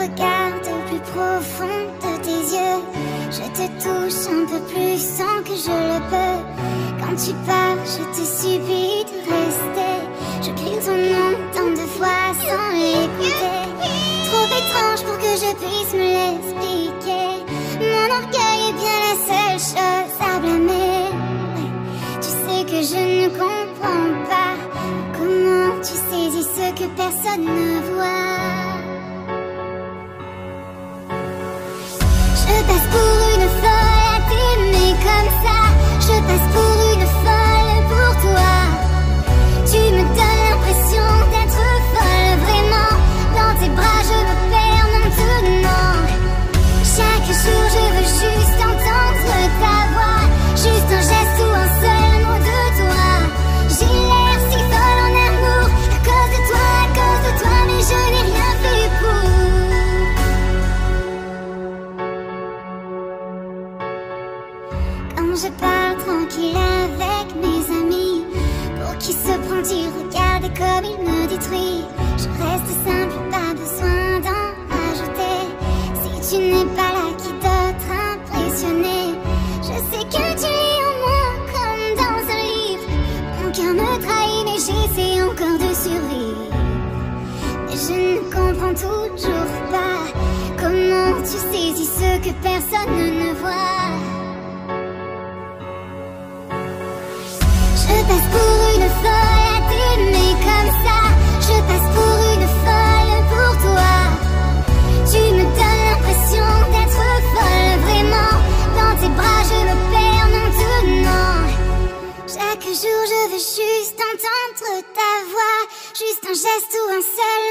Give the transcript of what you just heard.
regarde au plus profond de tes yeux. Je te touche un peu plus sans que je le peux. Quand tu pars, je te supplie de rester. Je crie ton nom tant de fois sans l'écouter. Trop étrange pour que je puisse me l'expliquer. Mon orgueil est bien la seule chose à blâmer. Tu sais que je ne comprends pas comment tu saisis ce que personne ne voit? Je parle tranquille avec mes amis. Pour qui se prend-il? Regardez comme il me détruit. Je reste simple, pas besoin d'en rajouter Si tu n'es pas là, qui d'autre impressionner Je sais que tu lis en moi comme dans un livre. Mon cœur me trahit mais j'essaie encore de survivre. Mais je ne comprends toujours pas Comment tu saisis ce que personne ne voit juste entendre ta voix. Juste un geste ou un seul